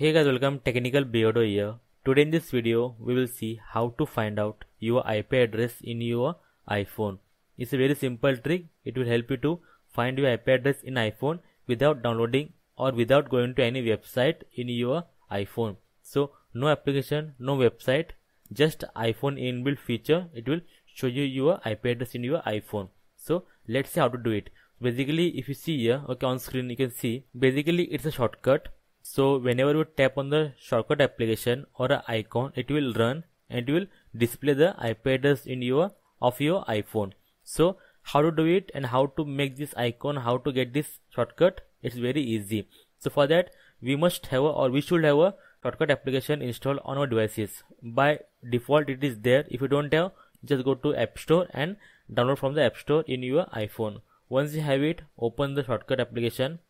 Hey guys welcome technical beardo here. Today in this video we will see how to find out your IP address in your iPhone. It's a very simple trick. It will help you to find your IP address in iPhone without downloading or without going to any website in your iPhone. So no application, no website, just iPhone inbuilt feature. It will show you your IP address in your iPhone. So let's see how to do it. Basically if you see here, okay on screen you can see basically it's a shortcut so whenever you tap on the shortcut application or an icon, it will run and it will display the IP address in your of your iPhone. So how to do it and how to make this icon, how to get this shortcut, it's very easy. So for that we must have a, or we should have a shortcut application installed on our devices. By default it is there. If you don't have, just go to App Store and download from the App Store in your iPhone. Once you have it, open the shortcut application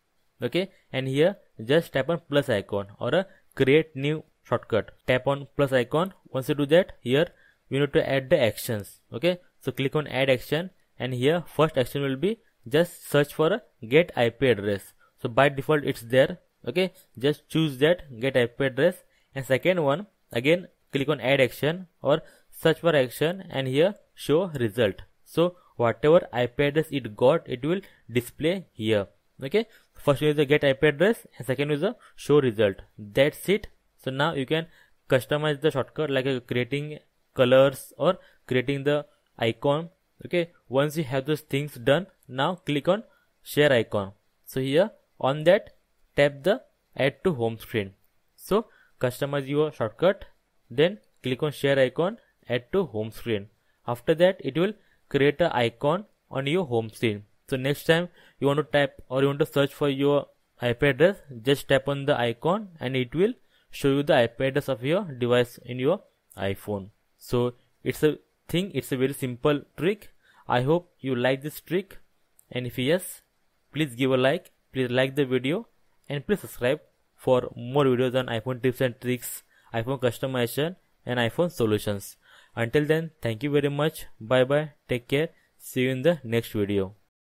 okay? And here just tap on plus icon or a create new shortcut. Tap on plus icon. Once you do that here we need to add the actions. Okay? So click on add action. And here first action will be just search for a get ip address. So by default it's there. Okay? Just choose that get ip address. And second one again click on add action or search for action. And here show result. So whatever ip address it got it will display here okay? First is the get ip address and second is the show result. That's it. So now you can customize the shortcut like uh, creating colors or creating the icon. Okay? Once you have those things done now click on share icon. So here on that tap the add to home screen. So customize your shortcut then click on share icon add to home screen. After that it will create an icon on your home screen so next time you want to type or you want to search for your IP address, just tap on the icon and it will show you the IP address of your device in your iPhone. So it's a thing, it's a very simple trick. I hope you like this trick and if yes, please give a like, please like the video and please subscribe for more videos on iPhone tips and tricks, iPhone customization and iPhone solutions. Until then, thank you very much. Bye bye. Take care. See you in the next video.